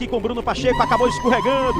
aqui com Bruno Pacheco, acabou escorregando.